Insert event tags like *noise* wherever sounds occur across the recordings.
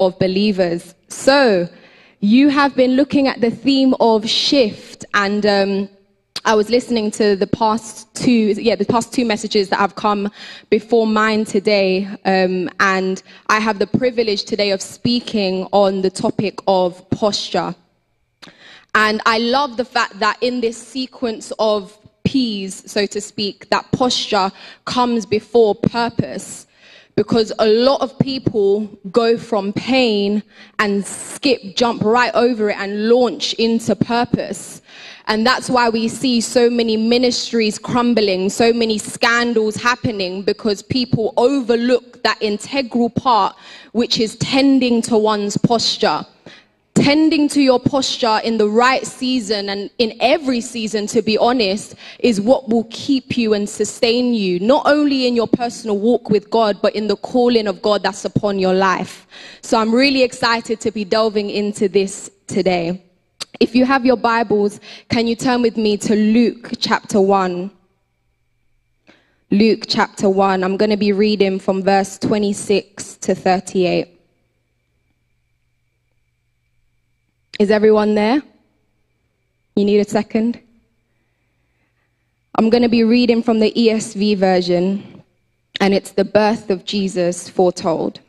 of believers. So, you have been looking at the theme of shift, and um, I was listening to the past two, yeah, the past two messages that have come before mine today, um, and I have the privilege today of speaking on the topic of posture. And I love the fact that in this sequence of P's, so to speak, that posture comes before purpose because a lot of people go from pain and skip, jump right over it and launch into purpose. And that's why we see so many ministries crumbling, so many scandals happening because people overlook that integral part, which is tending to one's posture tending to your posture in the right season and in every season, to be honest, is what will keep you and sustain you, not only in your personal walk with God, but in the calling of God that's upon your life. So I'm really excited to be delving into this today. If you have your Bibles, can you turn with me to Luke chapter 1? Luke chapter 1. I'm going to be reading from verse 26 to 38. Is everyone there? You need a second? I'm going to be reading from the ESV version, and it's the birth of Jesus foretold.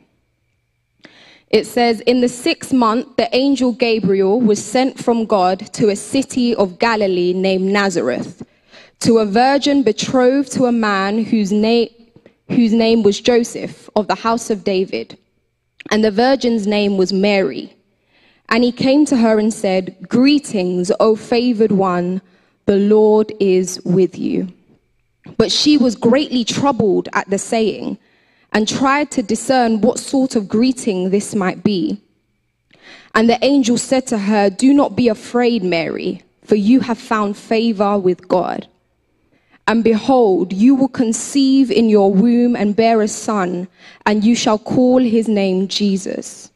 It says, In the sixth month, the angel Gabriel was sent from God to a city of Galilee named Nazareth, to a virgin betrothed to a man whose, na- whose name was Joseph of the house of David. And the virgin's name was Mary. And he came to her and said, Greetings, O favored one, the Lord is with you. But she was greatly troubled at the saying and tried to discern what sort of greeting this might be. And the angel said to her, Do not be afraid, Mary, for you have found favor with God. And behold, you will conceive in your womb and bear a son, and you shall call his name Jesus.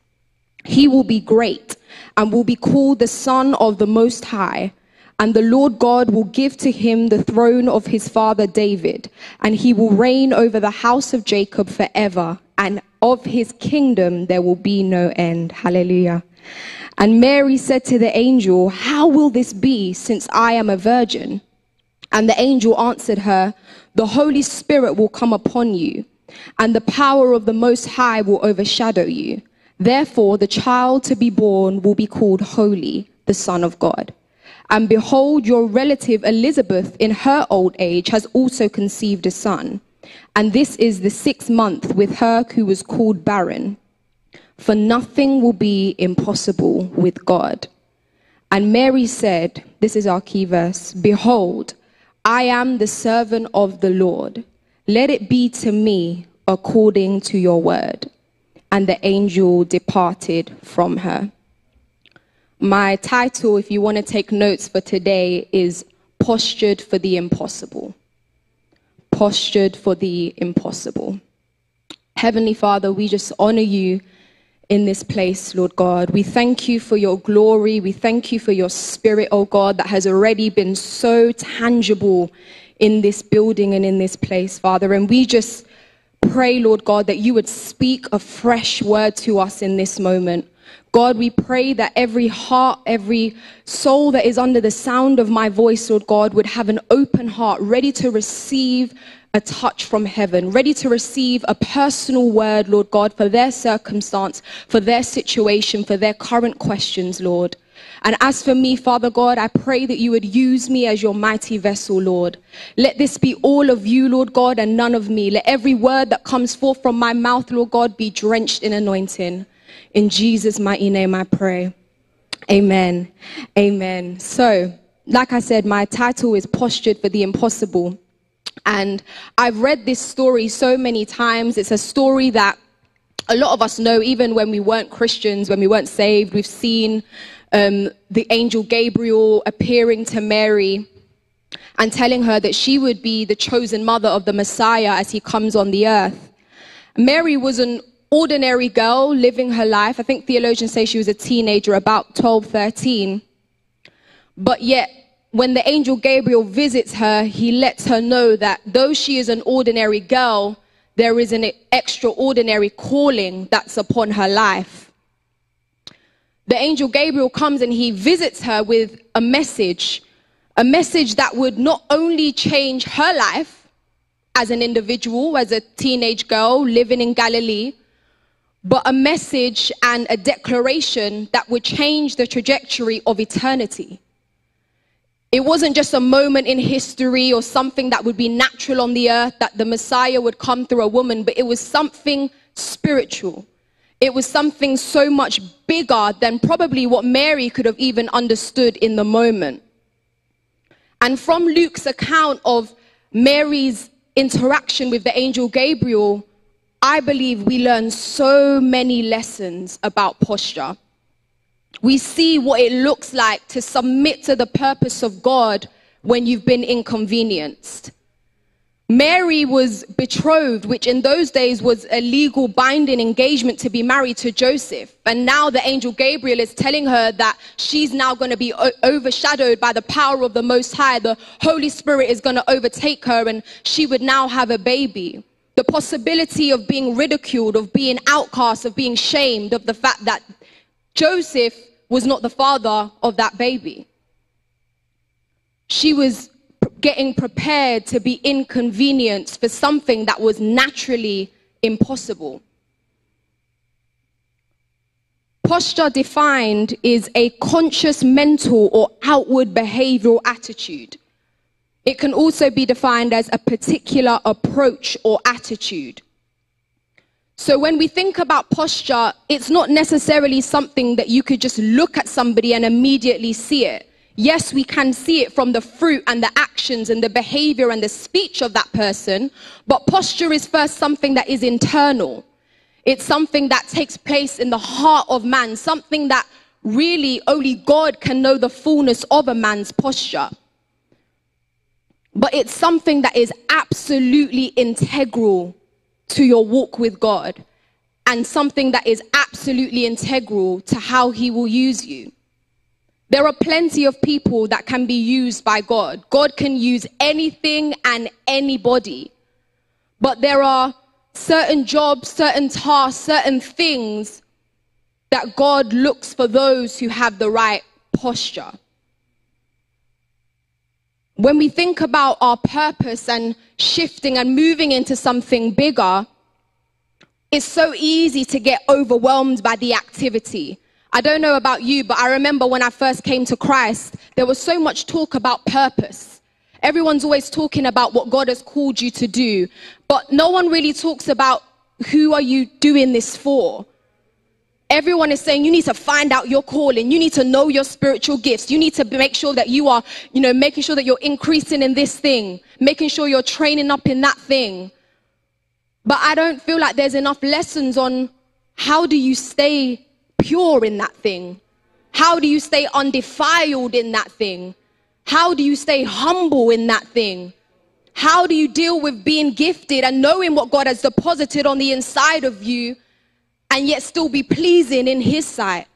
He will be great and will be called the Son of the Most High. And the Lord God will give to him the throne of his father David, and he will reign over the house of Jacob forever, and of his kingdom there will be no end. Hallelujah. And Mary said to the angel, How will this be since I am a virgin? And the angel answered her, The Holy Spirit will come upon you, and the power of the Most High will overshadow you. Therefore, the child to be born will be called Holy, the Son of God. And behold, your relative Elizabeth, in her old age, has also conceived a son. And this is the sixth month with her who was called barren. For nothing will be impossible with God. And Mary said, This is our key verse Behold, I am the servant of the Lord. Let it be to me according to your word and the angel departed from her. My title, if you want to take notes for today, is Postured for the Impossible. Postured for the Impossible. Heavenly Father, we just honor you in this place, Lord God. We thank you for your glory. We thank you for your spirit, oh God, that has already been so tangible in this building and in this place, Father. And we just pray, Lord God, that you would speak a fresh word to us in this moment. God, we pray that every heart, every soul that is under the sound of my voice, Lord God, would have an open heart, ready to receive a touch from heaven, ready to receive a personal word, Lord God, for their circumstance, for their situation, for their current questions, Lord. And as for me, Father God, I pray that you would use me as your mighty vessel, Lord. Let this be all of you, Lord God, and none of me. Let every word that comes forth from my mouth, Lord God, be drenched in anointing. In Jesus' mighty name, I pray. Amen. Amen. So, like I said, my title is Postured for the Impossible. And I've read this story so many times. It's a story that a lot of us know, even when we weren't Christians, when we weren't saved. We've seen um, the angel Gabriel appearing to Mary and telling her that she would be the chosen mother of the Messiah as he comes on the earth. Mary was an ordinary girl living her life. I think theologians say she was a teenager, about 12, 13. But yet, when the angel Gabriel visits her, he lets her know that though she is an ordinary girl, there is an extraordinary calling that's upon her life. The angel Gabriel comes and he visits her with a message, a message that would not only change her life as an individual, as a teenage girl living in Galilee, but a message and a declaration that would change the trajectory of eternity. It wasn't just a moment in history or something that would be natural on the earth that the Messiah would come through a woman, but it was something spiritual. It was something so much bigger than probably what Mary could have even understood in the moment. And from Luke's account of Mary's interaction with the angel Gabriel, I believe we learn so many lessons about posture we see what it looks like to submit to the purpose of God when you've been inconvenienced. Mary was betrothed, which in those days was a legal binding engagement to be married to Joseph. And now the angel Gabriel is telling her that she's now going to be overshadowed by the power of the Most High. The Holy Spirit is going to overtake her and she would now have a baby. The possibility of being ridiculed, of being outcast, of being shamed, of the fact that Joseph was not the father of that baby. She was getting prepared to be inconvenienced for something that was naturally impossible. Posture defined is a conscious mental or outward behavioral attitude. It can also be defined as a particular approach or attitude. So when we think about posture, it's not necessarily something that you could just look at somebody and immediately see it. Yes, we can see it from the fruit and the actions and the behavior and the speech of that person, but posture is first something that is internal. It's something that takes place in the heart of man, something that really only God can know the fullness of a man's posture. But it's something that is absolutely integral to your walk with God and something that is absolutely integral to how He will use you. There are plenty of people that can be used by God. God can use anything and anybody. But there are certain jobs, certain tasks, certain things that God looks for those who have the right posture. When we think about our purpose and shifting and moving into something bigger, it's so easy to get overwhelmed by the activity. I don't know about you, but I remember when I first came to Christ, there was so much talk about purpose. Everyone's always talking about what God has called you to do, but no one really talks about who are you doing this for? Everyone is saying you need to find out your calling. You need to know your spiritual gifts. You need to make sure that you are, you know, making sure that you're increasing in this thing, making sure you're training up in that thing. But I don't feel like there's enough lessons on how do you stay pure in that thing? How do you stay undefiled in that thing? How do you stay humble in that thing? How do you deal with being gifted and knowing what God has deposited on the inside of you? and yet still be pleasing in his sight.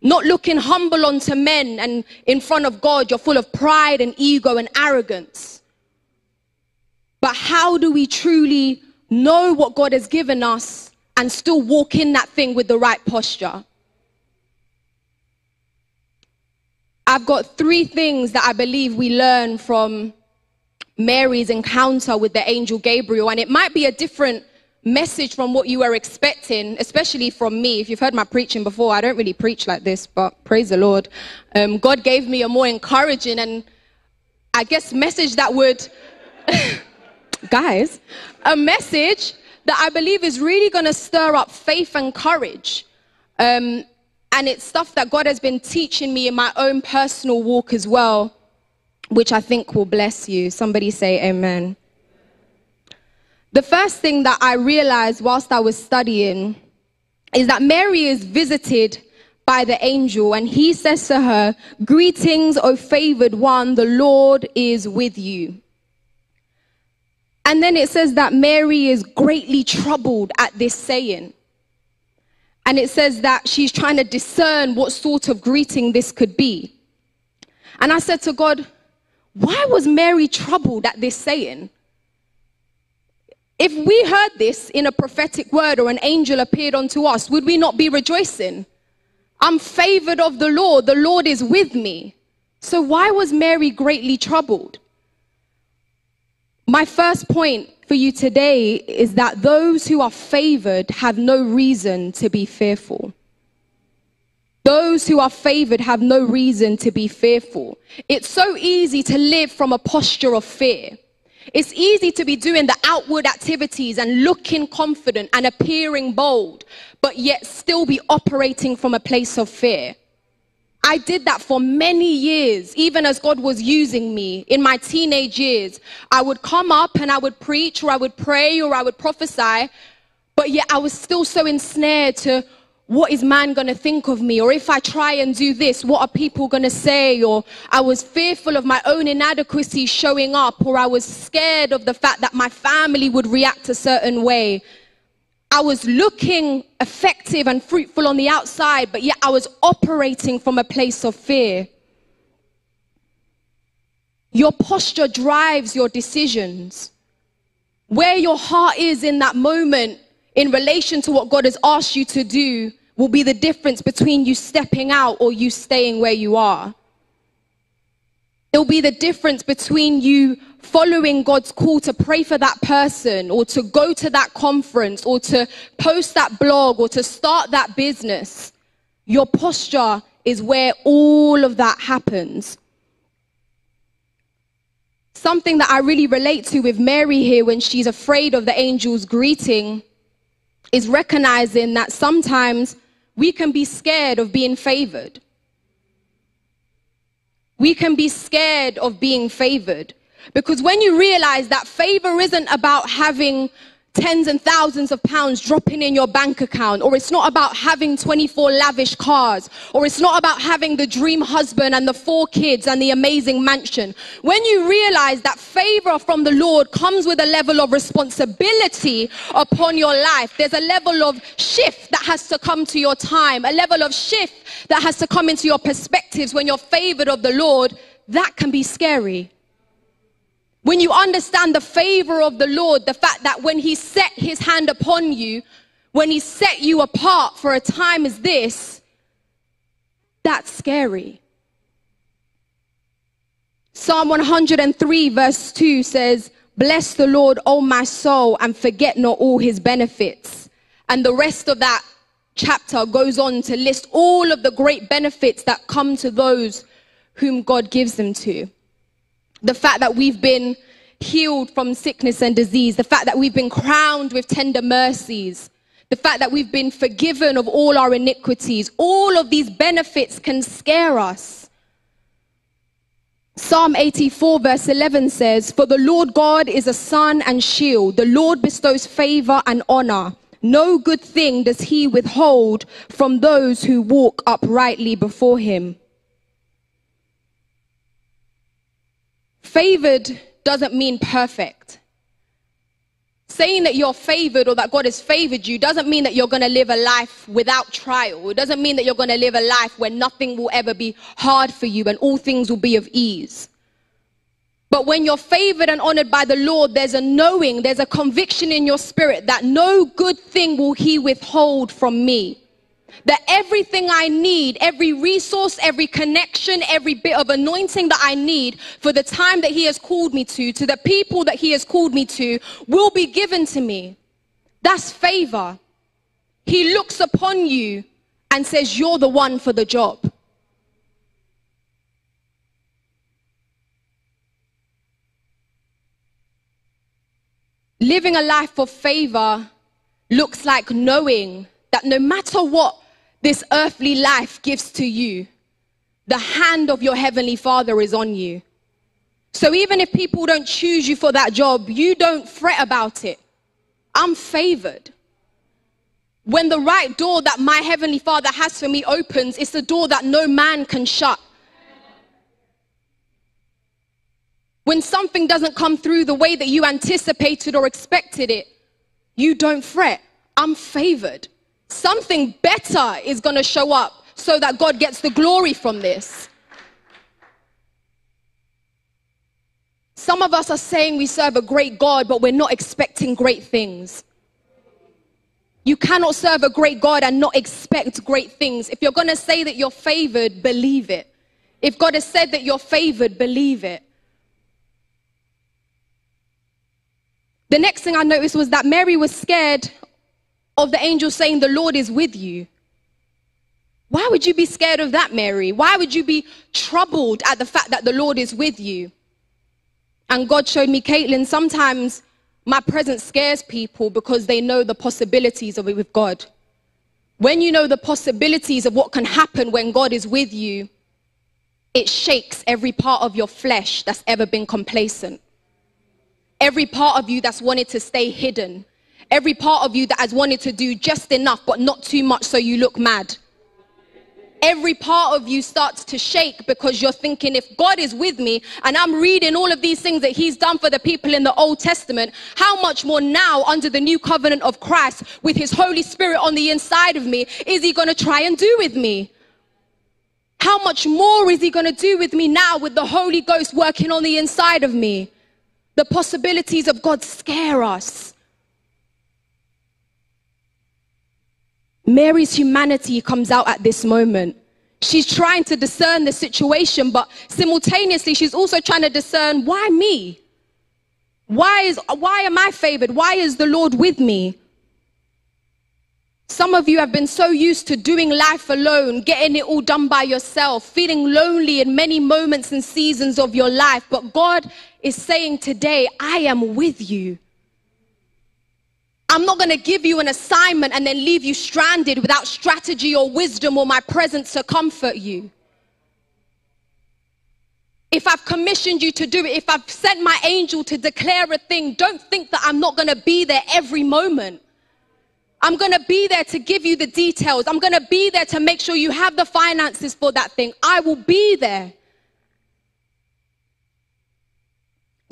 Not looking humble unto men and in front of God, you're full of pride and ego and arrogance. But how do we truly know what God has given us and still walk in that thing with the right posture? I've got three things that I believe we learn from Mary's encounter with the angel Gabriel, and it might be a different message from what you were expecting, especially from me. If you've heard my preaching before, I don't really preach like this, but praise the Lord. Um, God gave me a more encouraging and I guess message that would, *laughs* guys, a message that I believe is really going to stir up faith and courage. Um, and it's stuff that God has been teaching me in my own personal walk as well, which I think will bless you. Somebody say amen. The first thing that I realized whilst I was studying is that Mary is visited by the angel and he says to her, Greetings, O favored one, the Lord is with you. And then it says that Mary is greatly troubled at this saying. And it says that she's trying to discern what sort of greeting this could be. And I said to God, Why was Mary troubled at this saying? If we heard this in a prophetic word or an angel appeared unto us, would we not be rejoicing? I'm favored of the Lord. The Lord is with me. So why was Mary greatly troubled? My first point for you today is that those who are favored have no reason to be fearful. Those who are favored have no reason to be fearful. It's so easy to live from a posture of fear. It's easy to be doing the outward activities and looking confident and appearing bold, but yet still be operating from a place of fear. I did that for many years, even as God was using me in my teenage years. I would come up and I would preach or I would pray or I would prophesy, but yet I was still so ensnared to what is man going to think of me? Or if I try and do this, what are people going to say? Or I was fearful of my own inadequacy showing up, or I was scared of the fact that my family would react a certain way. I was looking effective and fruitful on the outside, but yet I was operating from a place of fear. Your posture drives your decisions. Where your heart is in that moment in relation to what God has asked you to do will be the difference between you stepping out or you staying where you are. It'll be the difference between you following God's call to pray for that person or to go to that conference or to post that blog or to start that business. Your posture is where all of that happens. Something that I really relate to with Mary here when she's afraid of the angel's greeting is recognizing that sometimes we can be scared of being favored. We can be scared of being favored. Because when you realize that favor isn't about having tens and thousands of pounds dropping in your bank account, or it's not about having 24 lavish cars, or it's not about having the dream husband and the four kids and the amazing mansion. When you realize that favor from the Lord comes with a level of responsibility upon your life, there's a level of shift that has to come to your time, a level of shift that has to come into your perspectives when you're favored of the Lord, that can be scary. When you understand the favor of the Lord, the fact that when He set His hand upon you, when He set you apart for a time as this, that's scary. Psalm 103, verse 2 says, Bless the Lord, O my soul, and forget not all his benefits. And the rest of that chapter goes on to list all of the great benefits that come to those whom God gives them to the fact that we've been healed from sickness and disease, the fact that we've been crowned with tender mercies, the fact that we've been forgiven of all our iniquities, all of these benefits can scare us. Psalm 84, verse 11 says, For the Lord God is a sun and shield. The Lord bestows favor and honor. No good thing does he withhold from those who walk uprightly before him. Favored doesn't mean perfect. Saying that you're favored or that God has favored you doesn't mean that you're going to live a life without trial. It doesn't mean that you're going to live a life where nothing will ever be hard for you and all things will be of ease. But when you're favored and honored by the Lord, there's a knowing, there's a conviction in your spirit that no good thing will He withhold from me that everything I need, every resource, every connection, every bit of anointing that I need for the time that He has called me to, to the people that He has called me to, will be given to me. That's favor. He looks upon you and says, You're the one for the job. Living a life of favor looks like knowing that no matter what this earthly life gives to you, the hand of your heavenly Father is on you. So even if people don't choose you for that job, you don't fret about it. I'm favored. When the right door that my heavenly Father has for me opens, it's a door that no man can shut. When something doesn't come through the way that you anticipated or expected it, you don't fret. I'm favored something better is going to show up so that God gets the glory from this. Some of us are saying we serve a great God, but we're not expecting great things. You cannot serve a great God and not expect great things. If you're going to say that you're favored, believe it. If God has said that you're favored, believe it. The next thing I noticed was that Mary was scared of the angel saying, The Lord is with you. Why would you be scared of that, Mary? Why would you be troubled at the fact that the Lord is with you? And God showed me, Caitlin, sometimes my presence scares people because they know the possibilities of it with God. When you know the possibilities of what can happen when God is with you, it shakes every part of your flesh that's ever been complacent. Every part of you that's wanted to stay hidden. Every part of you that has wanted to do just enough but not too much so you look mad every part of you starts to shake because you're thinking, if God is with me and I'm reading all of these things that He's done for the people in the Old Testament, how much more now under the new covenant of Christ with His Holy Spirit on the inside of me is He going to try and do with me? How much more is He going to do with me now with the Holy Ghost working on the inside of me? The possibilities of God scare us. Mary's humanity comes out at this moment. She's trying to discern the situation, but simultaneously, she's also trying to discern why me? Why, is, why am I favored? Why is the Lord with me? Some of you have been so used to doing life alone, getting it all done by yourself, feeling lonely in many moments and seasons of your life. But God is saying today, I am with you. I'm not going to give you an assignment and then leave you stranded without strategy or wisdom or my presence to comfort you. If I've commissioned you to do it, if I've sent my angel to declare a thing, don't think that I'm not going to be there every moment. I'm going to be there to give you the details. I'm going to be there to make sure you have the finances for that thing. I will be there.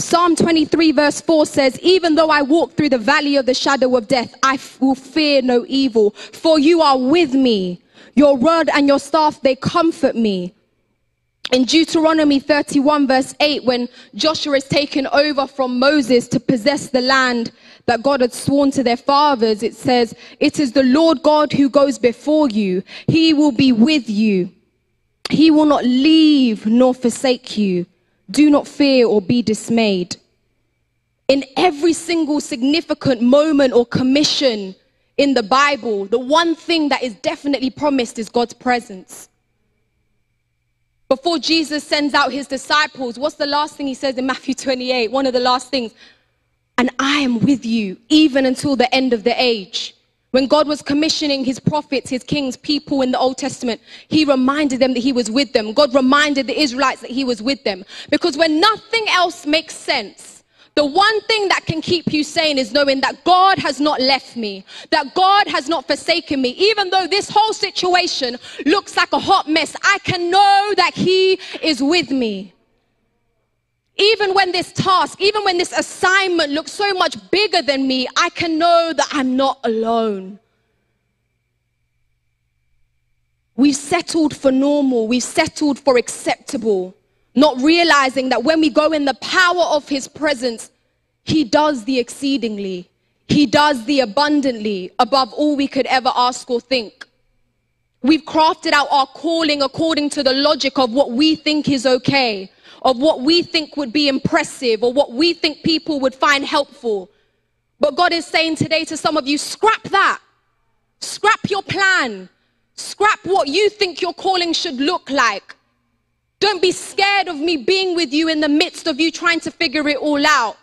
Psalm 23, verse 4 says, Even though I walk through the valley of the shadow of death, I will fear no evil, for you are with me. Your rod and your staff, they comfort me. In Deuteronomy 31, verse 8, when Joshua is taken over from Moses to possess the land that God had sworn to their fathers, it says, It is the Lord God who goes before you. He will be with you. He will not leave nor forsake you. Do not fear or be dismayed. In every single significant moment or commission in the Bible, the one thing that is definitely promised is God's presence. Before Jesus sends out his disciples, what's the last thing he says in Matthew 28? One of the last things. And I am with you even until the end of the age. When God was commissioning his prophets, his kings, people in the Old Testament, he reminded them that he was with them. God reminded the Israelites that he was with them. Because when nothing else makes sense, the one thing that can keep you sane is knowing that God has not left me, that God has not forsaken me. Even though this whole situation looks like a hot mess, I can know that He is with me. Even when this task, even when this assignment looks so much bigger than me, I can know that I'm not alone. We've settled for normal, we've settled for acceptable, not realizing that when we go in the power of His presence, He does the exceedingly, He does the abundantly above all we could ever ask or think. We've crafted out our calling according to the logic of what we think is okay, of what we think would be impressive or what we think people would find helpful. But God is saying today to some of you, scrap that. Scrap your plan. Scrap what you think your calling should look like. Don't be scared of me being with you in the midst of you trying to figure it all out.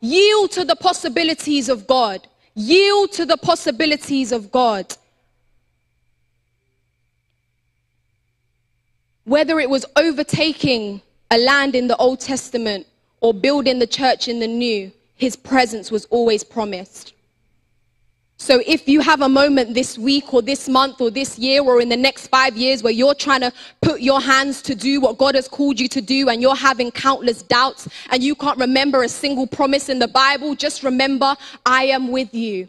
Yield to the possibilities of God. Yield to the possibilities of God. Whether it was overtaking a land in the Old Testament or building the church in the New, his presence was always promised. So if you have a moment this week or this month or this year or in the next five years where you're trying to put your hands to do what God has called you to do and you're having countless doubts and you can't remember a single promise in the Bible, just remember, I am with you.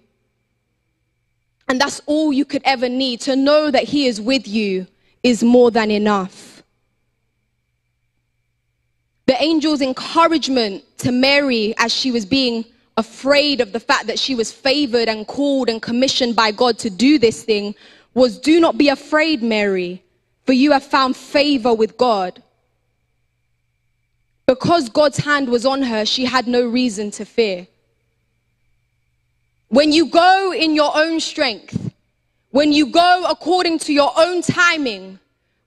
And that's all you could ever need. To know that He is with you is more than enough. Angel's encouragement to Mary as she was being afraid of the fact that she was favored and called and commissioned by God to do this thing was do not be afraid, Mary, for you have found favor with God. Because God's hand was on her, she had no reason to fear. When you go in your own strength, when you go according to your own timing,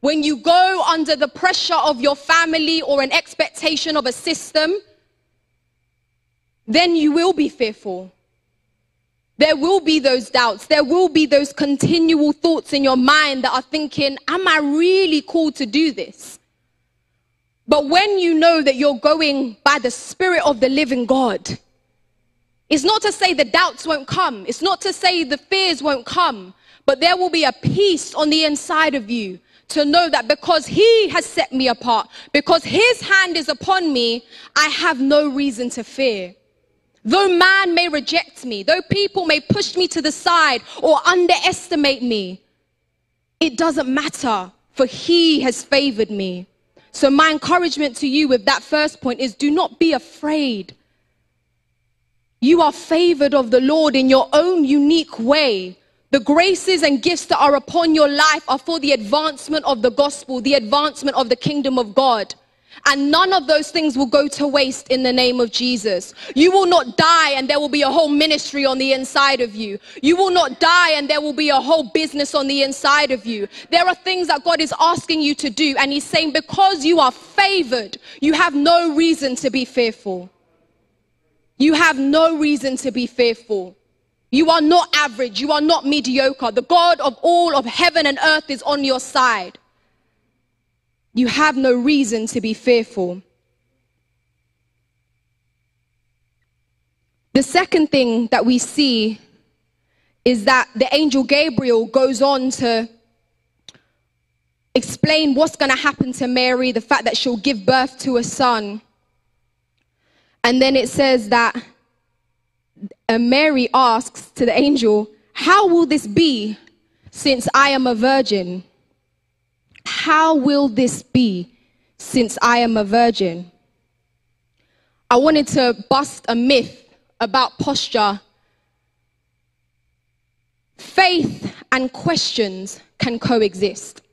when you go under the pressure of your family or an expectation of a system, then you will be fearful. There will be those doubts. There will be those continual thoughts in your mind that are thinking, Am I really called to do this? But when you know that you're going by the Spirit of the living God, it's not to say the doubts won't come, it's not to say the fears won't come, but there will be a peace on the inside of you to know that because He has set me apart, because His hand is upon me, I have no reason to fear. Though man may reject me, though people may push me to the side or underestimate me, it doesn't matter, for He has favored me. So, my encouragement to you with that first point is do not be afraid. You are favored of the Lord in your own unique way. The graces and gifts that are upon your life are for the advancement of the gospel, the advancement of the kingdom of God. And none of those things will go to waste in the name of Jesus. You will not die and there will be a whole ministry on the inside of you. You will not die and there will be a whole business on the inside of you. There are things that God is asking you to do. And He's saying, because you are favored, you have no reason to be fearful. You have no reason to be fearful. You are not average. You are not mediocre. The God of all of heaven and earth is on your side. You have no reason to be fearful. The second thing that we see is that the angel Gabriel goes on to explain what's going to happen to Mary, the fact that she'll give birth to a son. And then it says that Uh, Mary asks to the angel, How will this be since I am a virgin? How will this be since I am a virgin? I wanted to bust a myth about posture. Faith and questions can coexist.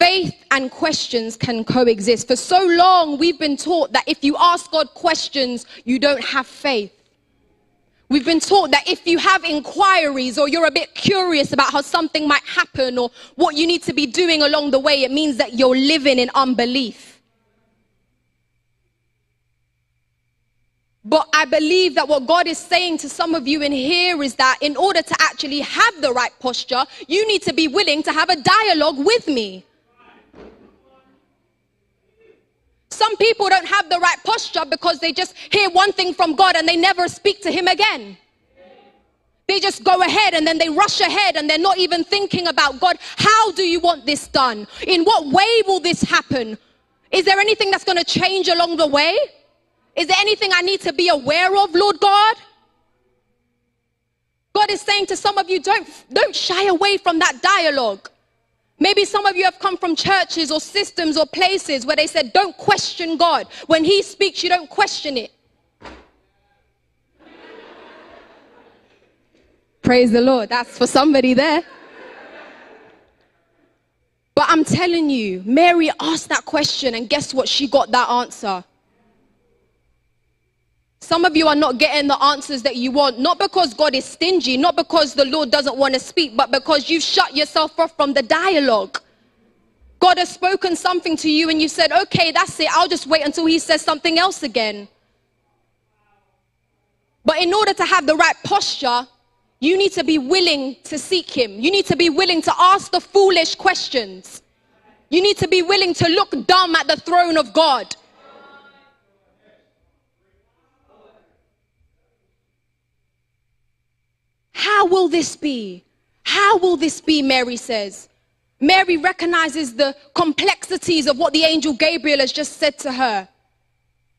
Faith and questions can coexist. For so long, we've been taught that if you ask God questions, you don't have faith. We've been taught that if you have inquiries or you're a bit curious about how something might happen or what you need to be doing along the way, it means that you're living in unbelief. But I believe that what God is saying to some of you in here is that in order to actually have the right posture, you need to be willing to have a dialogue with me. Some people don't have the right posture because they just hear one thing from God and they never speak to Him again. They just go ahead and then they rush ahead and they're not even thinking about God, how do you want this done? In what way will this happen? Is there anything that's going to change along the way? Is there anything I need to be aware of, Lord God? God is saying to some of you, don't, don't shy away from that dialogue. Maybe some of you have come from churches or systems or places where they said, don't question God. When He speaks, you don't question it. Praise the Lord. That's for somebody there. But I'm telling you, Mary asked that question, and guess what? She got that answer. Some of you are not getting the answers that you want, not because God is stingy, not because the Lord doesn't want to speak, but because you've shut yourself off from the dialogue. God has spoken something to you and you said, okay, that's it. I'll just wait until he says something else again. But in order to have the right posture, you need to be willing to seek him. You need to be willing to ask the foolish questions. You need to be willing to look dumb at the throne of God. How will this be? How will this be? Mary says. Mary recognizes the complexities of what the angel Gabriel has just said to her.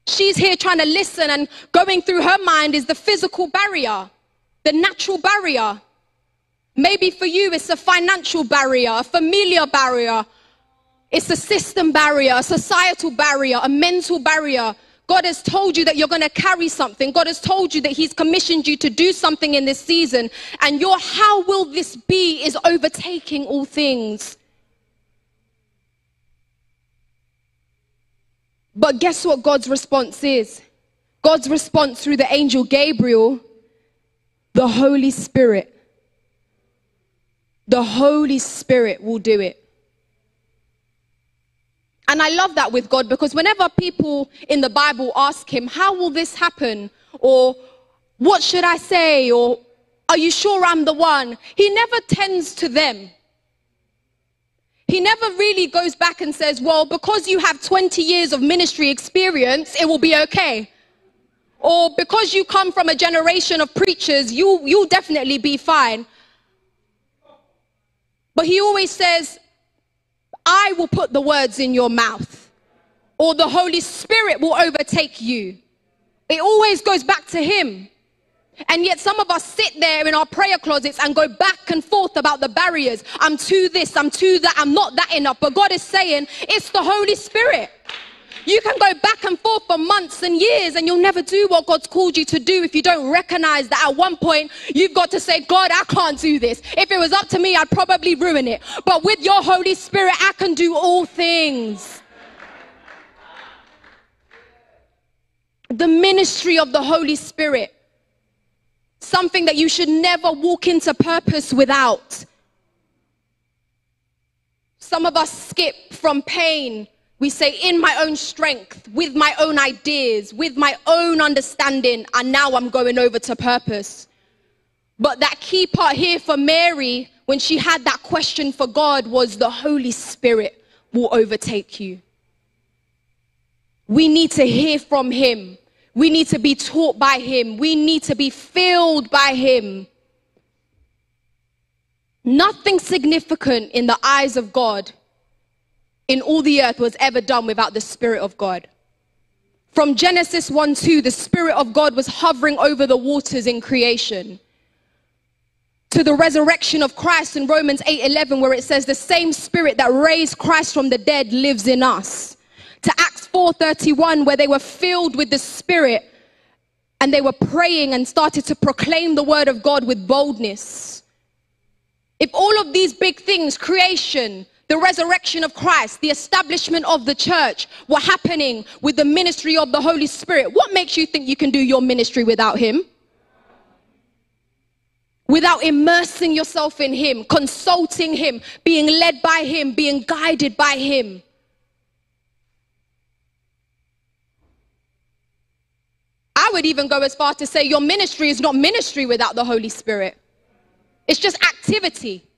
She's here trying to listen, and going through her mind is the physical barrier, the natural barrier. Maybe for you, it's a financial barrier, a familiar barrier, it's a system barrier, a societal barrier, a mental barrier. God has told you that you're going to carry something. God has told you that He's commissioned you to do something in this season. And your how will this be is overtaking all things. But guess what God's response is? God's response through the angel Gabriel, the Holy Spirit. The Holy Spirit will do it. And I love that with God because whenever people in the Bible ask him, How will this happen? Or what should I say? Or are you sure I'm the one? He never tends to them. He never really goes back and says, Well, because you have 20 years of ministry experience, it will be okay. Or because you come from a generation of preachers, you, you'll definitely be fine. But he always says, I will put the words in your mouth, or the Holy Spirit will overtake you. It always goes back to Him. And yet, some of us sit there in our prayer closets and go back and forth about the barriers. I'm too this, I'm too that, I'm not that enough. But God is saying, it's the Holy Spirit. You can go back and forth for months and years and you'll never do what God's called you to do if you don't recognize that at one point you've got to say, God, I can't do this. If it was up to me, I'd probably ruin it. But with your Holy Spirit, I can do all things. The ministry of the Holy Spirit, something that you should never walk into purpose without. Some of us skip from pain we say, in my own strength, with my own ideas, with my own understanding, and now I'm going over to purpose. But that key part here for Mary, when she had that question for God, was the Holy Spirit will overtake you. We need to hear from Him. We need to be taught by Him. We need to be filled by Him. Nothing significant in the eyes of God in all the earth was ever done without the Spirit of God. From Genesis 1 2, the Spirit of God was hovering over the waters in creation. To the resurrection of Christ in Romans 8 11, where it says, The same Spirit that raised Christ from the dead lives in us. To Acts 4 31, where they were filled with the Spirit and they were praying and started to proclaim the word of God with boldness. If all of these big things, creation, the resurrection of Christ, the establishment of the church were happening with the ministry of the Holy Spirit. What makes you think you can do your ministry without Him? Without immersing yourself in Him, consulting Him, being led by Him, being guided by Him. I would even go as far to say your ministry is not ministry without the Holy Spirit, it's just activity.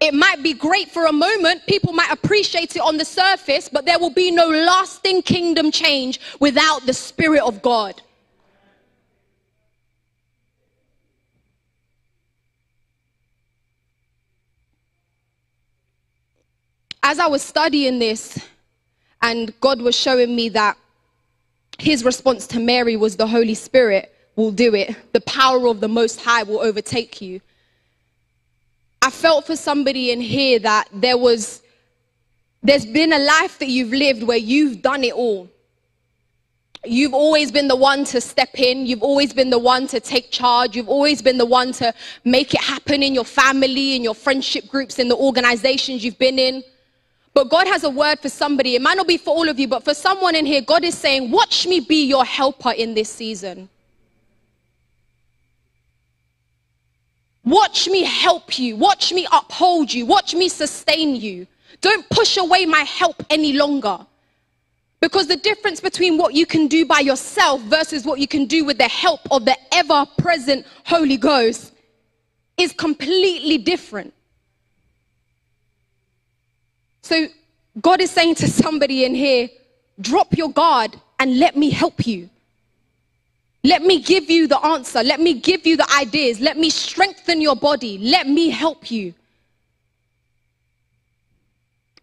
It might be great for a moment, people might appreciate it on the surface, but there will be no lasting kingdom change without the Spirit of God. As I was studying this, and God was showing me that his response to Mary was the Holy Spirit will do it, the power of the Most High will overtake you. I felt for somebody in here that there was, there's been a life that you've lived where you've done it all. You've always been the one to step in. You've always been the one to take charge. You've always been the one to make it happen in your family, in your friendship groups, in the organizations you've been in. But God has a word for somebody. It might not be for all of you, but for someone in here, God is saying, Watch me be your helper in this season. Watch me help you. Watch me uphold you. Watch me sustain you. Don't push away my help any longer. Because the difference between what you can do by yourself versus what you can do with the help of the ever present Holy Ghost is completely different. So, God is saying to somebody in here, drop your guard and let me help you. Let me give you the answer. Let me give you the ideas. Let me strengthen your body. Let me help you.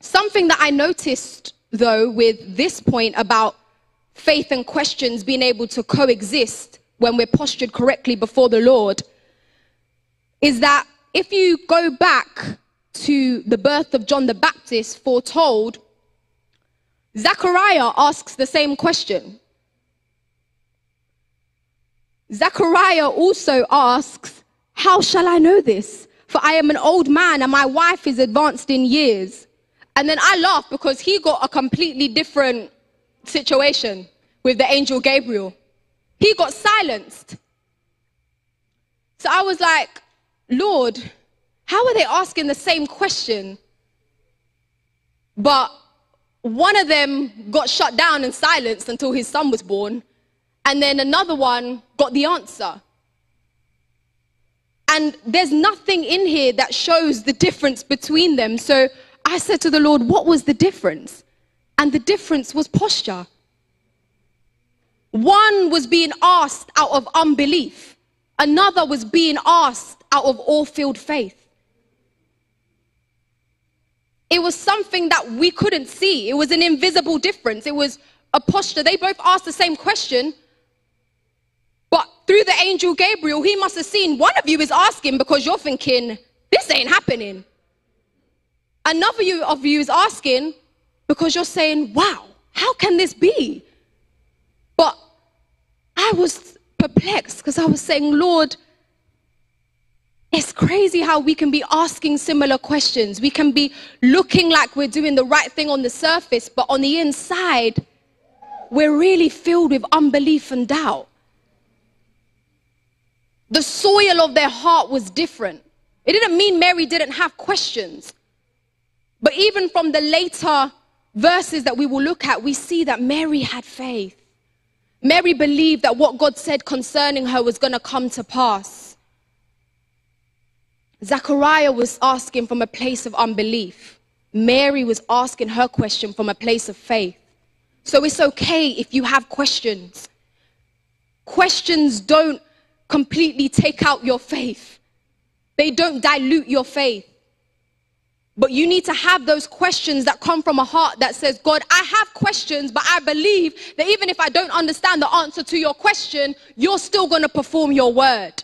Something that I noticed, though, with this point about faith and questions being able to coexist when we're postured correctly before the Lord is that if you go back to the birth of John the Baptist foretold, Zachariah asks the same question. Zachariah also asks, How shall I know this? For I am an old man and my wife is advanced in years. And then I laugh because he got a completely different situation with the angel Gabriel. He got silenced. So I was like, Lord, how are they asking the same question? But one of them got shut down and silenced until his son was born, and then another one got the answer. And there's nothing in here that shows the difference between them. So I said to the Lord, What was the difference? And the difference was posture. One was being asked out of unbelief, another was being asked out of all filled faith. It was something that we couldn't see. It was an invisible difference. It was a posture. They both asked the same question, through the angel Gabriel, he must have seen one of you is asking because you're thinking, this ain't happening. Another of you is asking because you're saying, wow, how can this be? But I was perplexed because I was saying, Lord, it's crazy how we can be asking similar questions. We can be looking like we're doing the right thing on the surface, but on the inside, we're really filled with unbelief and doubt. The soil of their heart was different. It didn't mean Mary didn't have questions. But even from the later verses that we will look at, we see that Mary had faith. Mary believed that what God said concerning her was going to come to pass. Zachariah was asking from a place of unbelief. Mary was asking her question from a place of faith. So it's okay if you have questions. Questions don't completely take out your faith, they don't dilute your faith. But you need to have those questions that come from a heart that says, God, I have questions, but I believe that even if I don't understand the answer to your question, you're still going to perform your word.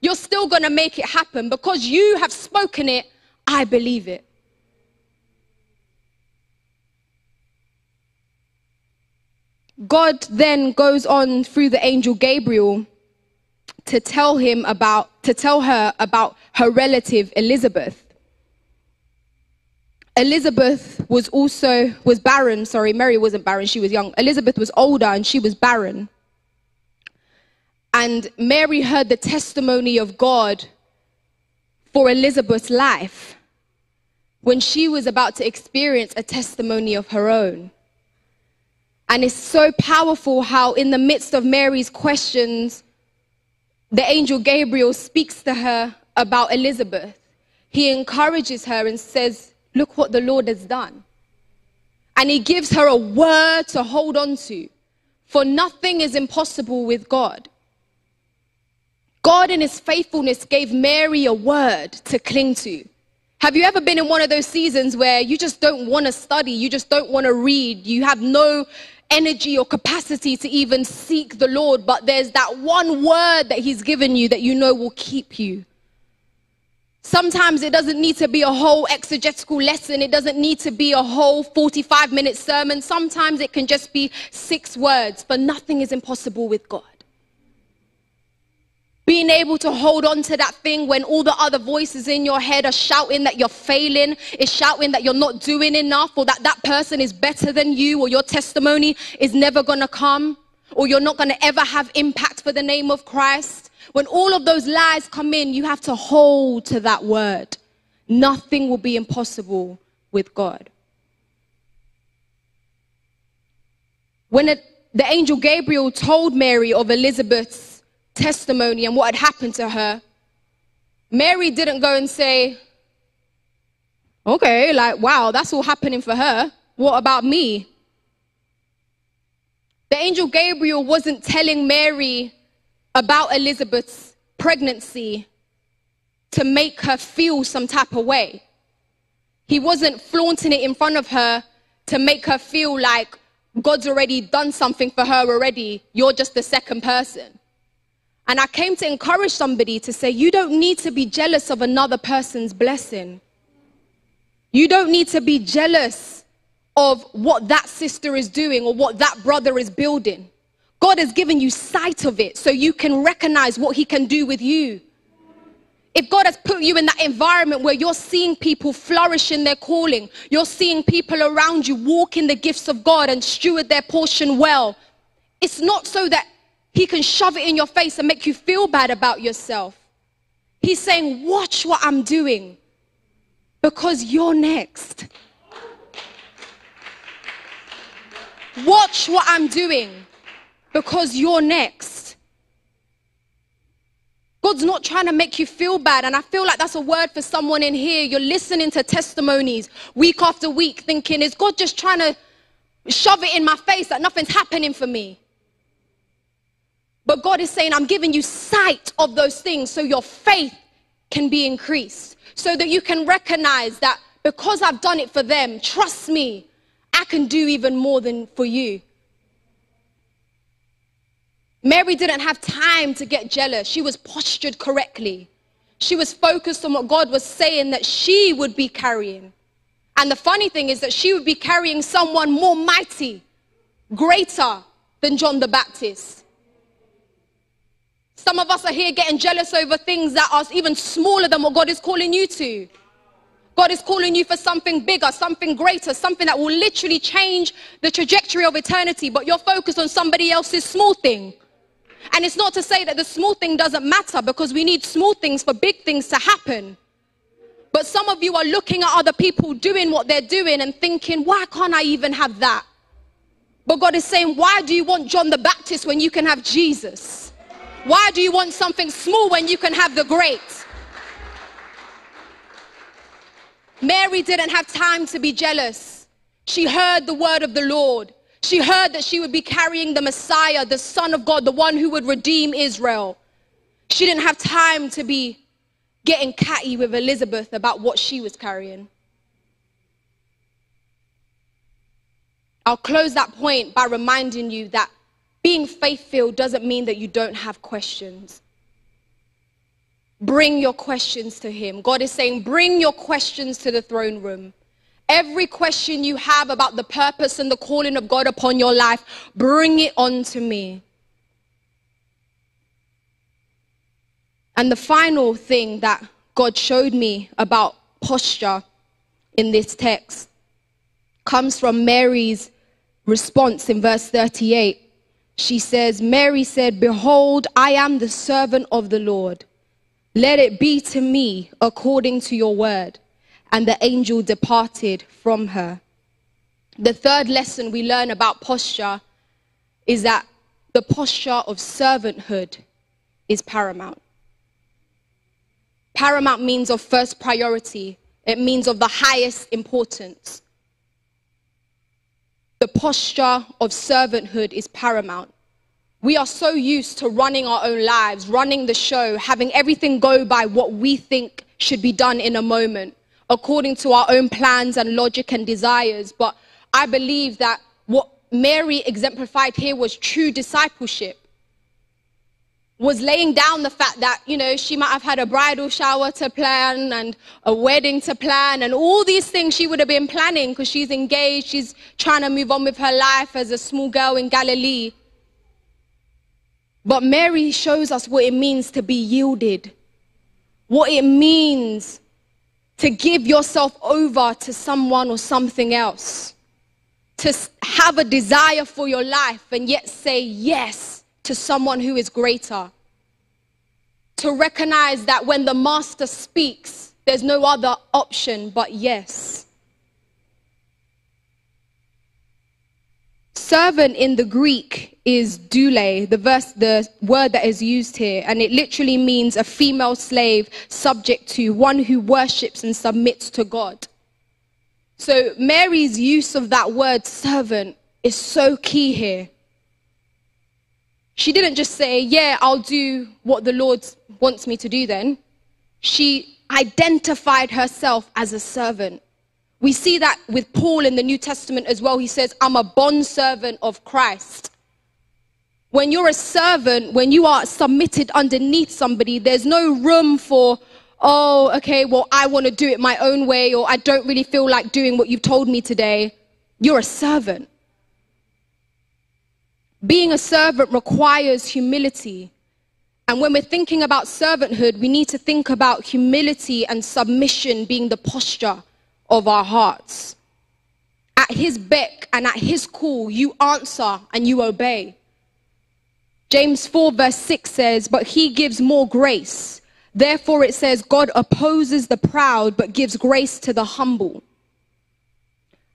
You're still going to make it happen because you have spoken it. I believe it. God then goes on through the angel Gabriel to tell him about to tell her about her relative Elizabeth. Elizabeth was also was barren, sorry, Mary wasn't barren, she was young. Elizabeth was older and she was barren. And Mary heard the testimony of God for Elizabeth's life when she was about to experience a testimony of her own. And it's so powerful how, in the midst of Mary's questions, the angel Gabriel speaks to her about Elizabeth. He encourages her and says, Look what the Lord has done. And he gives her a word to hold on to, for nothing is impossible with God. God, in his faithfulness, gave Mary a word to cling to. Have you ever been in one of those seasons where you just don't want to study, you just don't want to read, you have no energy or capacity to even seek the Lord, but there's that one word that He's given you that you know will keep you? Sometimes it doesn't need to be a whole exegetical lesson. It doesn't need to be a whole 45 minute sermon. Sometimes it can just be six words, but nothing is impossible with God. Being able to hold on to that thing when all the other voices in your head are shouting that you're failing, is shouting that you're not doing enough, or that that person is better than you, or your testimony is never going to come, or you're not going to ever have impact for the name of Christ. When all of those lies come in, you have to hold to that word. Nothing will be impossible with God. When it, the angel Gabriel told Mary of Elizabeth's testimony and what had happened to her, Mary didn't go and say, okay, like, wow, that's all happening for her. What about me? The angel Gabriel wasn't telling Mary about Elizabeth's pregnancy to make her feel some type of way. He wasn't flaunting it in front of her to make her feel like God's already done something for her already. You're just the second person. And I came to encourage somebody to say, you don't need to be jealous of another person's blessing. You don't need to be jealous of what that sister is doing or what that brother is building. God has given you sight of it so you can recognize what He can do with you. If God has put you in that environment where you're seeing people flourish in their calling, you're seeing people around you walk in the gifts of God and steward their portion well, it's not so that He can shove it in your face and make you feel bad about yourself. He's saying, Watch what I'm doing because you're next. Watch what I'm doing because you're next. God's not trying to make you feel bad. And I feel like that's a word for someone in here. You're listening to testimonies week after week, thinking, is God just trying to shove it in my face that nothing's happening for me? But God is saying, I'm giving you sight of those things so your faith can be increased, so that you can recognize that because I've done it for them, trust me, I can do even more than for you. Mary didn't have time to get jealous. She was postured correctly. She was focused on what God was saying that she would be carrying. And the funny thing is that she would be carrying someone more mighty, greater than John the Baptist. Some of us are here getting jealous over things that are even smaller than what God is calling you to. God is calling you for something bigger, something greater, something that will literally change the trajectory of eternity, but you're focused on somebody else's small thing. And it's not to say that the small thing doesn't matter because we need small things for big things to happen. But some of you are looking at other people doing what they're doing and thinking, why can't I even have that? But God is saying, why do you want John the Baptist when you can have Jesus? Why do you want something small when you can have the great? Mary didn't have time to be jealous. She heard the word of the Lord. She heard that she would be carrying the Messiah, the Son of God, the one who would redeem Israel. She didn't have time to be getting catty with Elizabeth about what she was carrying. I'll close that point by reminding you that being faith filled doesn't mean that you don't have questions. Bring your questions to Him. God is saying, bring your questions to the throne room. Every question you have about the purpose and the calling of God upon your life, bring it on to me. And the final thing that God showed me about posture in this text comes from Mary's response in verse 38. She says, Mary said, Behold, I am the servant of the Lord. Let it be to me according to your word and the angel departed from her. The third lesson we learn about posture is that the posture of servanthood is paramount. Paramount means of first priority, it means of the highest importance. The posture of servanthood is paramount. We are so used to running our own lives, running the show, having everything go by what we think should be done in a moment according to our own plans and logic and desires. But I believe that what Mary exemplified here was true discipleship. Was laying down the fact that, you know, she might have had a bridal shower to plan and a wedding to plan and all these things she would have been planning because she's engaged, she's trying to move on with her life as a small girl in Galilee. But Mary shows us what it means to be yielded, what it means to give yourself over to someone or something else, to have a desire for your life and yet say yes to someone who is greater, to recognize that when the master speaks, there's no other option but yes. Servant in the Greek is doule, the verse, the word that is used here, and it literally means a female slave subject to one who worships and submits to God. So Mary's use of that word servant is so key here. She didn't just say, Yeah, I'll do what the Lord wants me to do then. She identified herself as a servant. We see that with Paul in the New Testament as well. He says, I'm a bondservant of Christ. When you're a servant, when you are submitted underneath somebody, there's no room for, oh, okay, well, I want to do it my own way, or I don't really feel like doing what you've told me today. You're a servant. Being a servant requires humility. And when we're thinking about servanthood, we need to think about humility and submission being the posture of our hearts. At his beck and at his call, you answer and you obey. James 4, verse 6 says, But he gives more grace. Therefore, it says, God opposes the proud, but gives grace to the humble.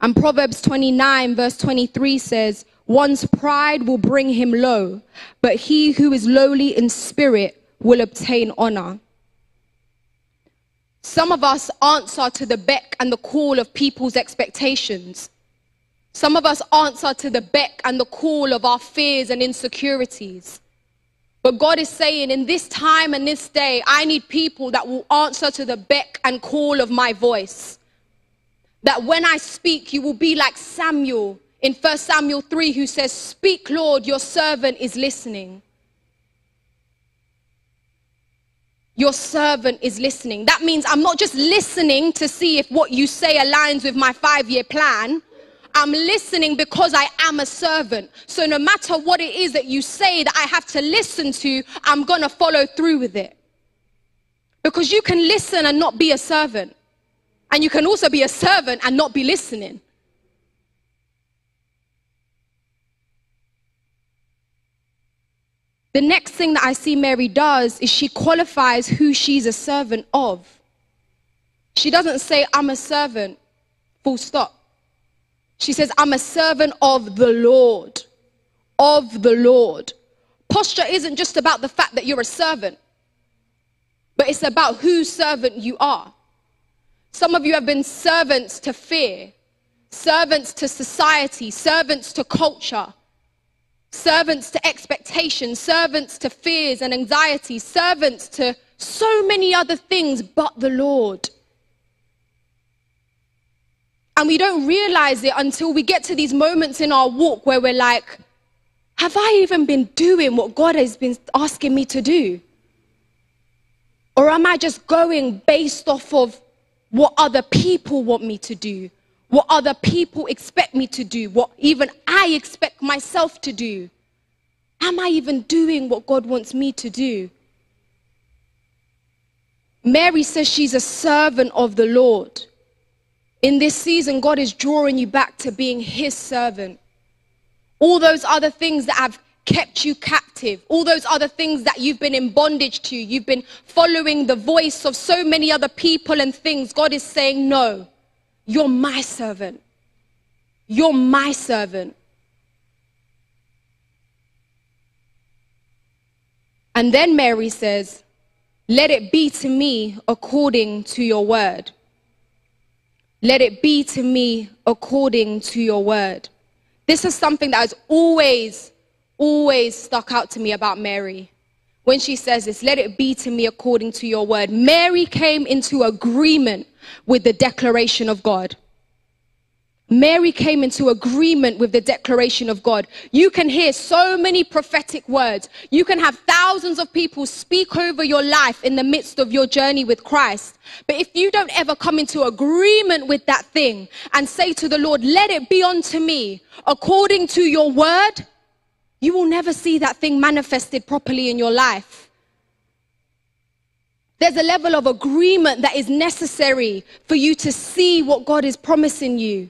And Proverbs 29, verse 23 says, One's pride will bring him low, but he who is lowly in spirit will obtain honor. Some of us answer to the beck and the call of people's expectations. Some of us answer to the beck and the call of our fears and insecurities. But God is saying, in this time and this day, I need people that will answer to the beck and call of my voice. That when I speak, you will be like Samuel in 1 Samuel 3, who says, Speak, Lord, your servant is listening. Your servant is listening. That means I'm not just listening to see if what you say aligns with my five year plan. I'm listening because I am a servant. So no matter what it is that you say that I have to listen to, I'm going to follow through with it. Because you can listen and not be a servant. And you can also be a servant and not be listening. The next thing that I see Mary does is she qualifies who she's a servant of. She doesn't say, I'm a servant, full stop. She says, I'm a servant of the Lord. Of the Lord. Posture isn't just about the fact that you're a servant, but it's about whose servant you are. Some of you have been servants to fear, servants to society, servants to culture servants to expectations, servants to fears and anxieties, servants to so many other things but the Lord. And we don't realize it until we get to these moments in our walk where we're like, have I even been doing what God has been asking me to do? Or am I just going based off of what other people want me to do? What other people expect me to do, what even I expect myself to do. Am I even doing what God wants me to do? Mary says she's a servant of the Lord. In this season, God is drawing you back to being his servant. All those other things that have kept you captive, all those other things that you've been in bondage to, you've been following the voice of so many other people and things. God is saying, No, you're my servant. You're my servant. And then Mary says, Let it be to me according to your word. Let it be to me according to your word. This is something that has always, always stuck out to me about Mary. When she says this, let it be to me according to your word. Mary came into agreement with the declaration of God. Mary came into agreement with the declaration of God. You can hear so many prophetic words. You can have thousands of people speak over your life in the midst of your journey with Christ. But if you don't ever come into agreement with that thing and say to the Lord, let it be unto me according to your word, you will never see that thing manifested properly in your life. There's a level of agreement that is necessary for you to see what God is promising you.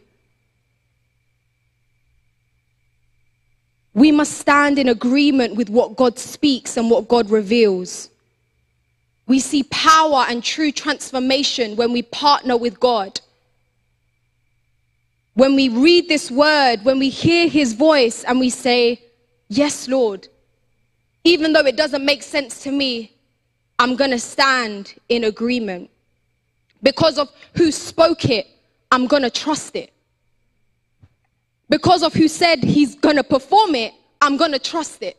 We must stand in agreement with what God speaks and what God reveals. We see power and true transformation when we partner with God. When we read this word, when we hear his voice and we say, Yes, Lord, even though it doesn't make sense to me, I'm going to stand in agreement. Because of who spoke it, I'm going to trust it. Because of who said he's going to perform it, I'm going to trust it.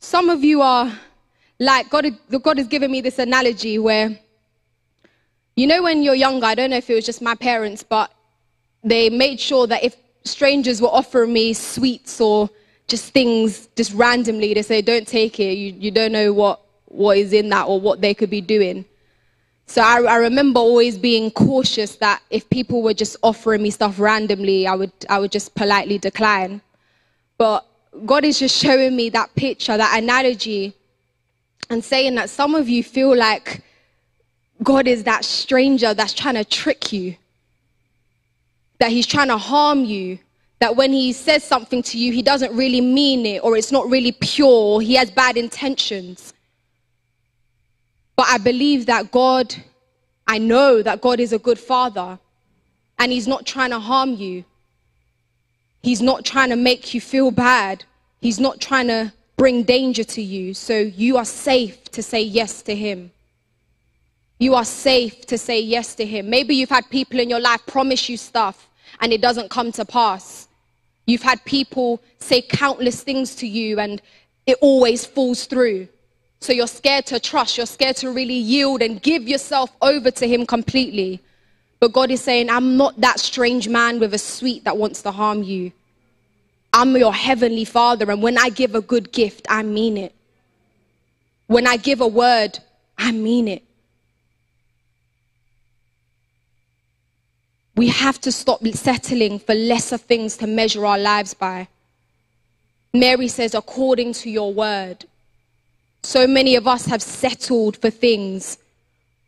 Some of you are like, God, God has given me this analogy where, you know, when you're younger, I don't know if it was just my parents, but they made sure that if strangers were offering me sweets or just things just randomly. They say, don't take it. You, you don't know what, what is in that or what they could be doing. So I, I, remember always being cautious that if people were just offering me stuff randomly, I would, I would just politely decline. But God is just showing me that picture, that analogy, and saying that some of you feel like God is that stranger that's trying to trick you, that he's trying to harm you, that when he says something to you, he doesn't really mean it, or it's not really pure, he has bad intentions. But I believe that God, I know that God is a good father, and he's not trying to harm you. He's not trying to make you feel bad. He's not trying to bring danger to you. So you are safe to say yes to him. You are safe to say yes to him. Maybe you've had people in your life promise you stuff and it doesn't come to pass. You've had people say countless things to you and it always falls through. So you're scared to trust, you're scared to really yield and give yourself over to him completely. But God is saying, I'm not that strange man with a sweet that wants to harm you. I'm your heavenly father, and when I give a good gift, I mean it. When I give a word, I mean it. We have to stop settling for lesser things to measure our lives by. Mary says, according to your word. So many of us have settled for things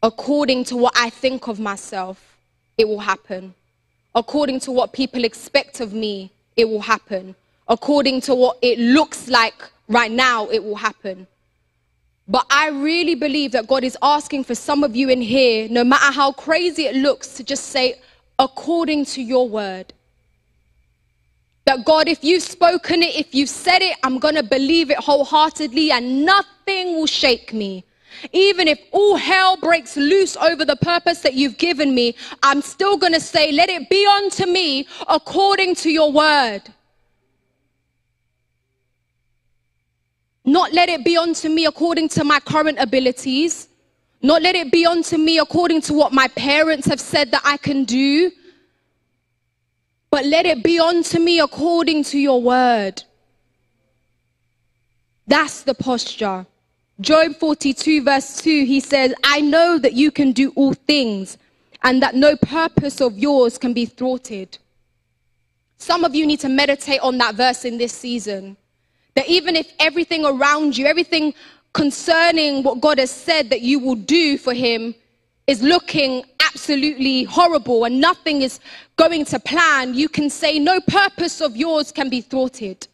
according to what I think of myself, it will happen. According to what people expect of me, it will happen. According to what it looks like right now, it will happen. But I really believe that God is asking for some of you in here, no matter how crazy it looks, to just say, according to your word. That God, if you've spoken it, if you've said it, I'm going to believe it wholeheartedly and nothing will shake me. Even if all hell breaks loose over the purpose that you've given me, I'm still going to say, let it be unto me according to your word. Not let it be unto me according to my current abilities. Not let it be unto me according to what my parents have said that I can do. But let it be unto me according to your word. That's the posture. Job 42, verse 2, he says, I know that you can do all things and that no purpose of yours can be thwarted. Some of you need to meditate on that verse in this season. That even if everything around you, everything concerning what God has said that you will do for Him is looking absolutely horrible and nothing is going to plan, you can say, No purpose of yours can be thwarted.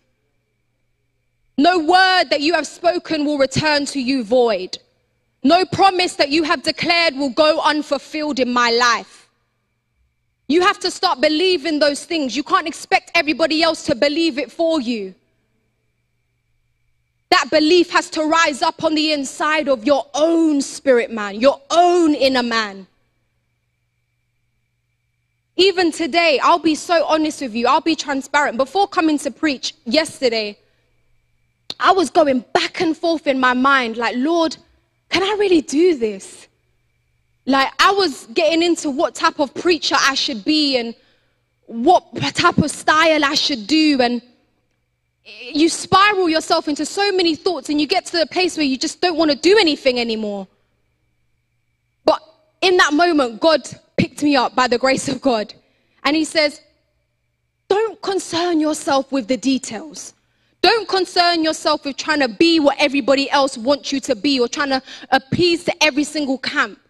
No word that you have spoken will return to you void. No promise that you have declared will go unfulfilled in my life. You have to start believing those things. You can't expect everybody else to believe it for you. That belief has to rise up on the inside of your own spirit man, your own inner man. Even today, I'll be so honest with you, I'll be transparent. Before coming to preach yesterday, I was going back and forth in my mind, like, Lord, can I really do this? Like, I was getting into what type of preacher I should be and what type of style I should do. And you spiral yourself into so many thoughts, and you get to the place where you just don't want to do anything anymore. But in that moment, God picked me up by the grace of God. And He says, Don't concern yourself with the details. Don't concern yourself with trying to be what everybody else wants you to be or trying to appease to every single camp.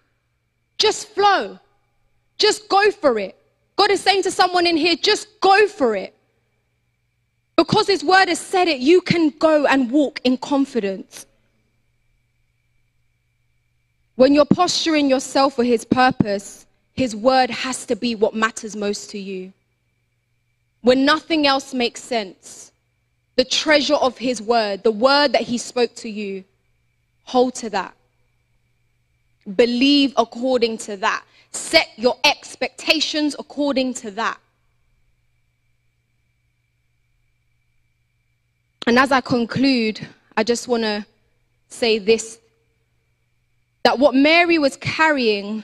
Just flow. Just go for it. God is saying to someone in here, just go for it. Because His word has said it, you can go and walk in confidence. When you're posturing yourself for His purpose, His word has to be what matters most to you. When nothing else makes sense, the treasure of his word, the word that he spoke to you, hold to that. Believe according to that. Set your expectations according to that. And as I conclude, I just want to say this that what Mary was carrying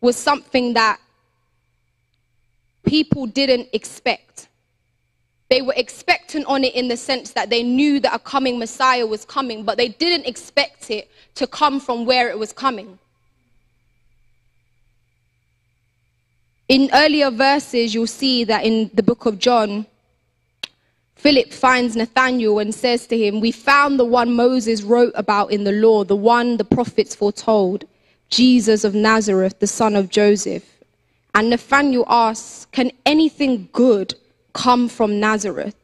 was something that people didn't expect. They were expectant on it in the sense that they knew that a coming Messiah was coming, but they didn't expect it to come from where it was coming. In earlier verses, you'll see that in the book of John, Philip finds Nathanael and says to him, We found the one Moses wrote about in the law, the one the prophets foretold, Jesus of Nazareth, the son of Joseph. And Nathanael asks, Can anything good come from Nazareth?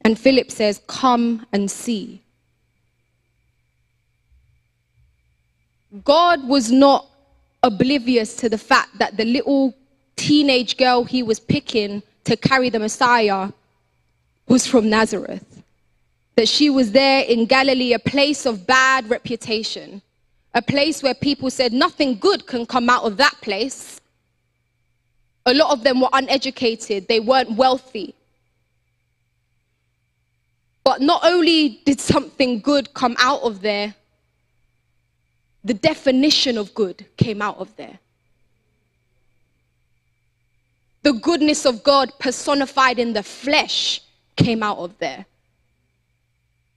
And Philip says, Come and see. God was not oblivious to the fact that the little teenage girl he was picking to carry the Messiah was from Nazareth. That she was there in Galilee, a place of bad reputation, a place where people said nothing good can come out of that place. A lot of them were uneducated, they weren't wealthy. But not only did something good come out of there, the definition of good came out of there. The goodness of God personified in the flesh came out of there.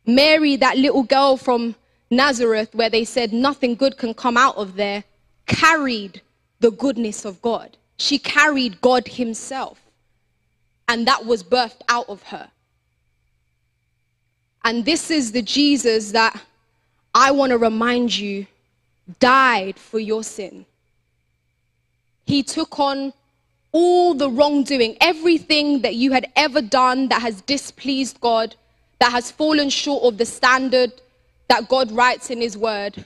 Mary, that little girl from Nazareth, where they said nothing good can come out of there, carried the goodness of God. She carried God Himself. And that was birthed out of her. And this is the Jesus that I want to remind you died for your sin. He took on all the wrongdoing, everything that you had ever done that has displeased God, that has fallen short of the standard that God writes in His Word.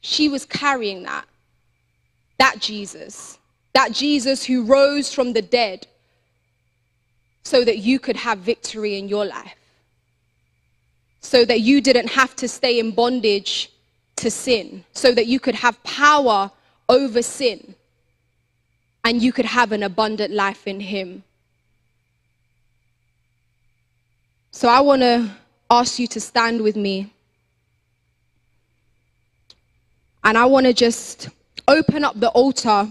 She was carrying that. That Jesus. That Jesus who rose from the dead so that you could have victory in your life so that you didn't have to stay in bondage to sin, so that you could have power over sin and you could have an abundant life in Him. So I want to ask you to stand with me. And I want to just open up the altar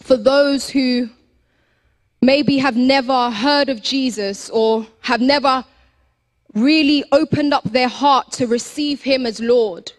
for those who maybe have never heard of Jesus or have never really opened up their heart to receive him as Lord.